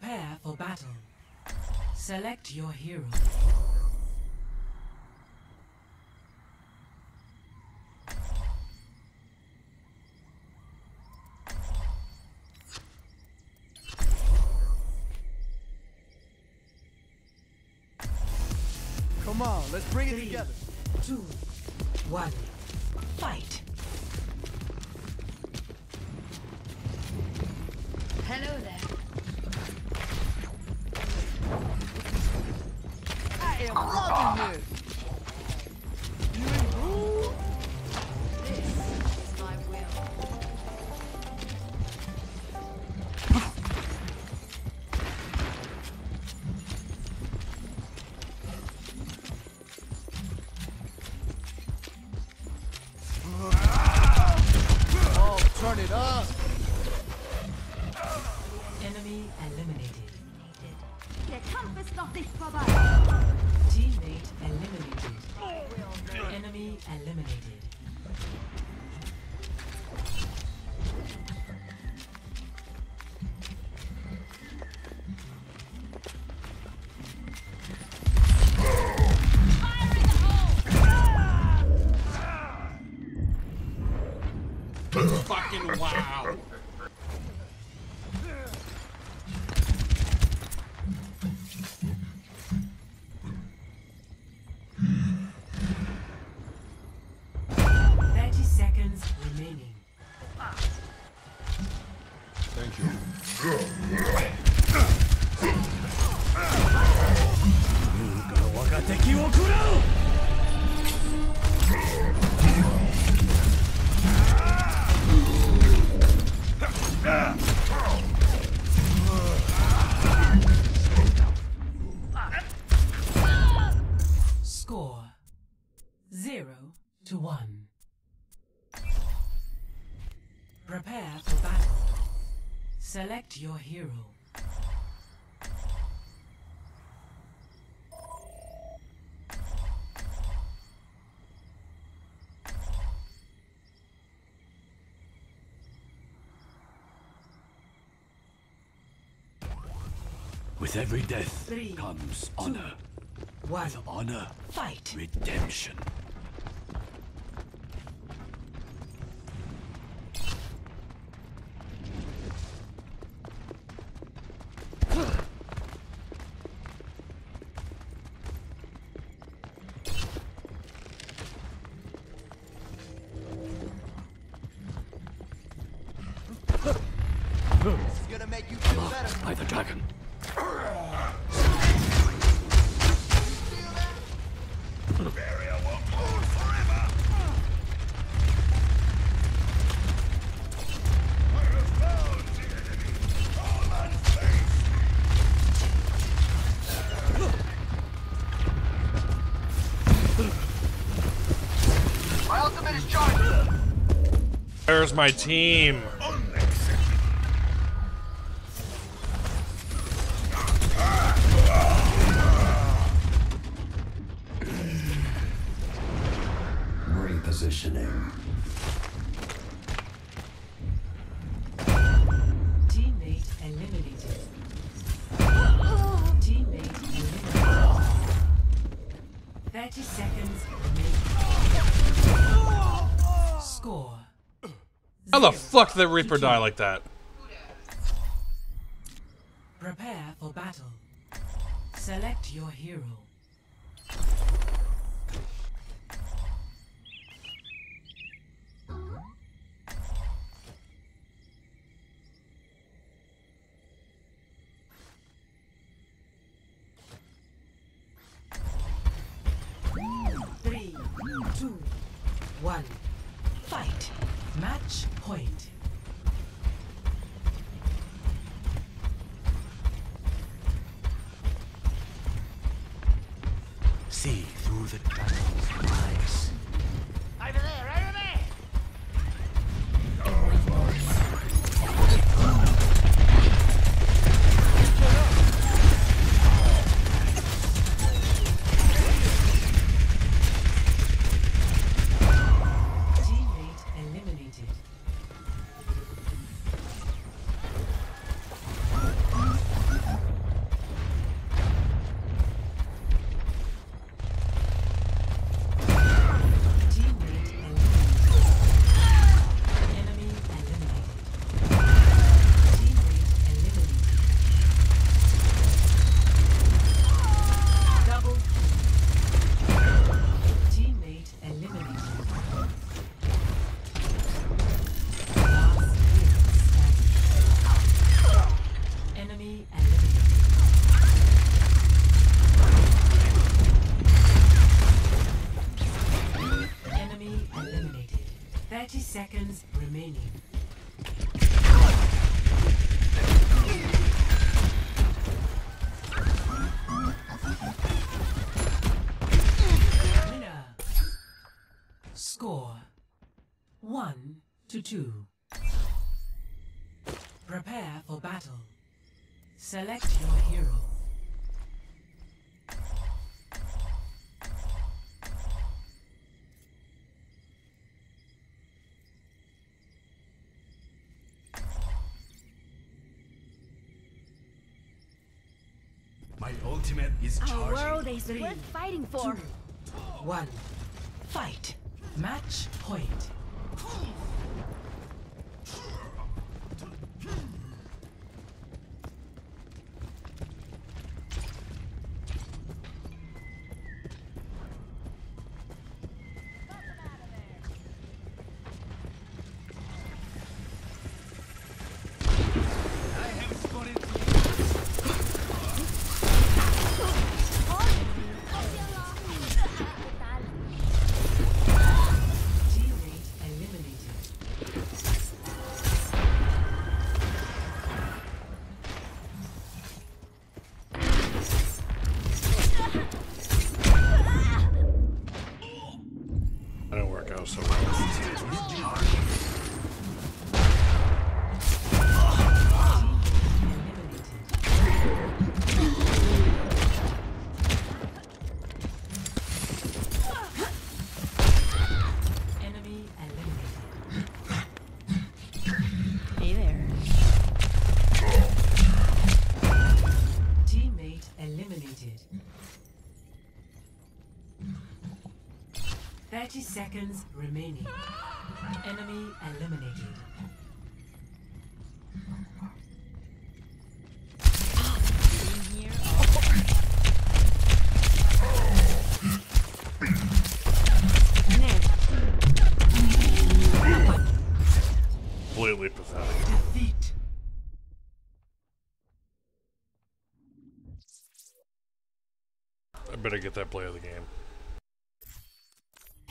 Prepare for battle. Select your hero. Come on, let's bring it together. two, one. Fight. Hello there. Eliminated. Der Kampf ist noch nicht vorbei. Teammate eliminated. Enemy eliminated. Fucking wow. To one. Prepare for battle. Select your hero. With every death Three, comes honor. One. With honor, Fight. redemption. Make you feel better. By the dragon. My ultimate is charged. Where's my team? Repositioning. Teammate eliminated. Teammate eliminated. 30 seconds remaining. Score. How the fuck did the Reaper die like that? Prepare for battle. Select your hero. Three, two, one. Fight. Match point. See through the dragon's Score one to two. Prepare for battle. Select your hero. My ultimate is Our charging. world is worth fighting for. One. Fight. Match point. 30 seconds remaining. Enemy eliminated. Completely pathetic. Defeat. I better get that play of the game.